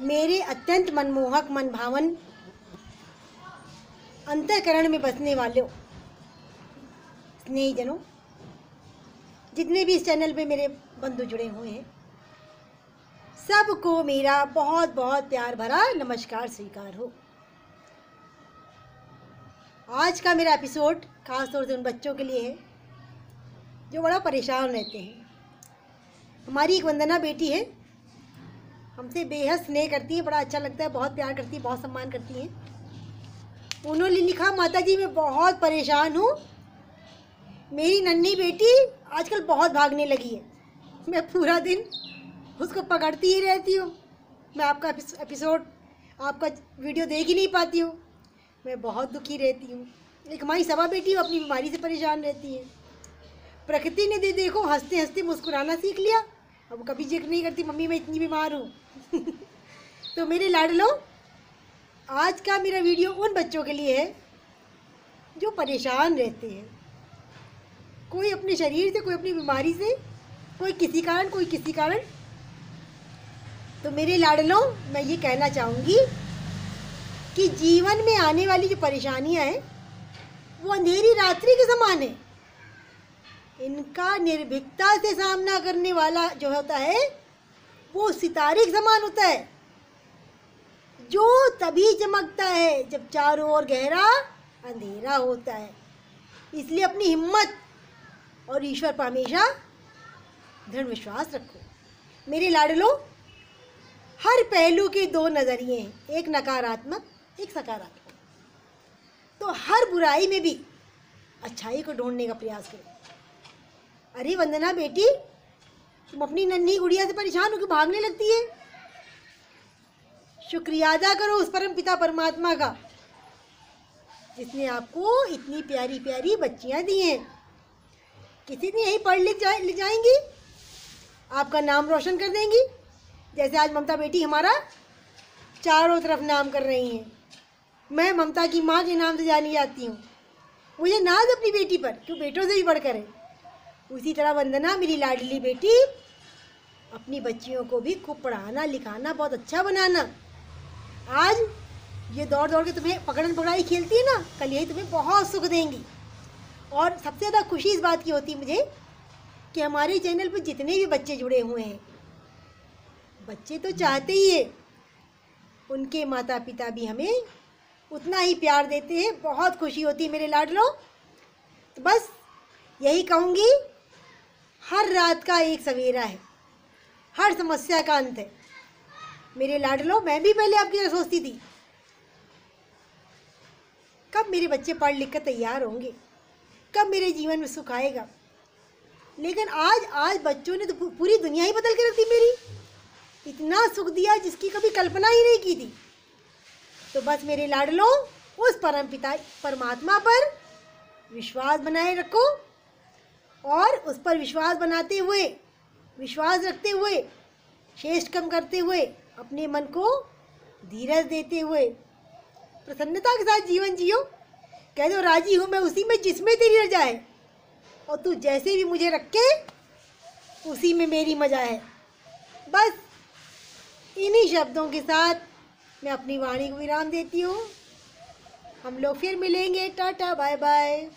मेरे अत्यंत मनमोहक मन भावन अंतकरण में बसने वालों स्नेहीजनों, जितने भी इस चैनल पे मेरे बंधु जुड़े हुए हैं, सबको मेरा बहुत बहुत प्यार भरा नमस्कार, स्वीकार हो। आज का मेरा एपिसोड खास तौर से उन बच्चों के लिए है, जो बड़ा परेशान रहते हैं। हमारी एक वंदना बेटी है हमसे बेहद स्नेह करती है, बड़ा अच्छा लगता है, बहुत प्यार करती है, बहुत सम्मान करती है। उन्होंने लिखा माता जी मैं बहुत परेशान हूँ। मेरी नन्ही बेटी आजकल बहुत भागने लगी है। मैं पूरा दिन उसको पकड़ती ही रहती हूँ। मैं आपका एपिसोड, आपका वीडियो देख ही नहीं पाती हूँ। मैं बहुत दुखी रहती हूँ। एक हमारी सभा बेटी अपनी बीमारी से परेशान रहती है। प्रकृति ने दे देखो हँसते हँसते मुस्कुराना सीख लिया। अब कभी ज़िक्र नहीं करती, मम्मी, मैं इतनी बीमार हूँ। तो मेरे लाडलो, आज का मेरा वीडियो उन बच्चों के लिए है, जो परेशान रहते हैं। कोई अपने शरीर से, कोई अपनी बीमारी से, कोई किसी कारण, कोई किसी कारण। तो मेरे लाडलों, मैं ये कहना चाहूँगी कि जीवन में आने वाली जो परेशानियाँ हैं, वो अंधेरी रात्रि के समान है। इनका निर्भीकता से सामना करने वाला जो होता है, वो सितारे के समान होता है। जो तभी चमकता है जब चारों ओर गहरा अंधेरा होता है। इसलिए अपनी हिम्मत और ईश्वर पर हमेशा दृढ़ विश्वास रखो। मेरे लाडलो, हर पहलू के दो नज़रिए हैं, एक नकारात्मक, एक सकारात्मक। तो हर बुराई में भी अच्छाई को ढूँढने का प्रयास करो। अरे वंदना बेटी, तुम अपनी नन्ही गुड़िया से परेशान होकर भागने लगती है। शुक्रिया अदा करो उस परम पिता परमात्मा का, जिसने आपको इतनी प्यारी प्यारी बच्चियाँ दी हैं। किसी दिन यही पढ़ लिख जाए लिख जाएँगी, आपका नाम रोशन कर देंगी। जैसे आज ममता बेटी हमारा चारों तरफ़ नाम कर रही हैं। मैं ममता की माँ के नाम से जानी जाती हूँ। मुझे नाज अपनी बेटी पर, क्यों बेटों से भी बढ़कर है। उसी तरह वंदना मेरी लाडली बेटी। अपनी बच्चियों को भी खूब पढ़ाना, लिखाना, बहुत अच्छा बनाना। आज ये दौड़ दौड़ के तुम्हें पकड़न पकड़ाई खेलती है ना, कल यही तुम्हें बहुत सुख देंगी। और सबसे ज़्यादा खुशी इस बात की होती है मुझे कि हमारे चैनल पर जितने भी बच्चे जुड़े हुए हैं, बच्चे तो चाहते ही है, उनके माता पिता भी हमें उतना ही प्यार देते हैं, बहुत खुशी होती है मेरे लाडलो। तो बस यही कहूँगी हर रात का एक सवेरा है। हर समस्या का अंत है। मेरे लाडलो, मैं भी पहले आपकी तरह सोचती थी। कब मेरे बच्चे पढ़ लिख कर तैयार होंगे? कब मेरे जीवन में सुख आएगा? लेकिन आज आज बच्चों ने तो पूरी दुनिया ही बदल के रख दी मेरी। इतना सुख दिया जिसकी कभी कल्पना ही नहीं की थी। तो बस मेरे लाडलो, उस परम पिता परमात्मा पर विश्वास बनाए रखो। और उस पर विश्वास बनाते हुए, विश्वास रखते हुए शेष कम करते हुए, अपने मन को धीरज देते हुए, प्रसन्नता के साथ जीवन जियो। कह दो, राज़ी हूँ मैं उसी में जिसमें तेरी रजा है, और तू जैसे भी मुझे रखे उसी में मेरी मज़ा है। बस इन्हीं शब्दों के साथ मैं अपनी वाणी को विराम देती हूँ। हम लोग फिर मिलेंगे। Tata bye bye